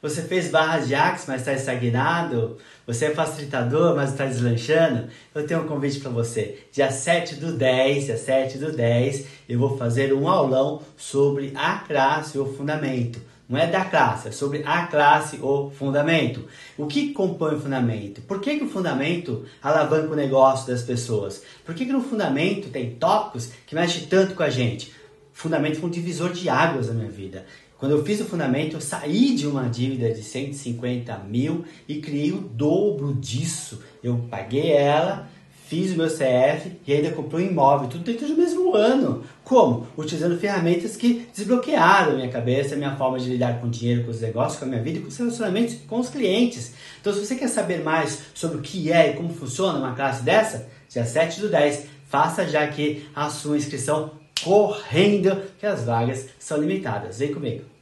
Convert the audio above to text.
Você fez barras de Axis, mas está estagnado? Você é facilitador, mas está deslanchando? Eu tenho um convite para você. Dia 7 do 10, dia 7 do 10, eu vou fazer um aulão sobre a classe ou fundamento. Não é da classe, é sobre a classe ou fundamento. O que compõe o fundamento? Por que, que o fundamento alavanca o negócio das pessoas? Por que, que no fundamento tem tópicos que mexem tanto com a gente? O fundamento foi um divisor de águas na minha vida. Quando eu fiz o fundamento, eu saí de uma dívida de 150 mil e criei o dobro disso. Eu paguei ela, fiz o meu CF e ainda comprei um imóvel, tudo dentro do mesmo ano. Como? Utilizando ferramentas que desbloquearam minha cabeça, minha forma de lidar com dinheiro, com os negócios, com a minha vida e com os relacionamentos com os clientes. Então, se você quer saber mais sobre o que é e como funciona uma classe dessa, dia 7 do 10, faça já aqui a sua inscrição correndo, que as vagas são limitadas. Vem comigo.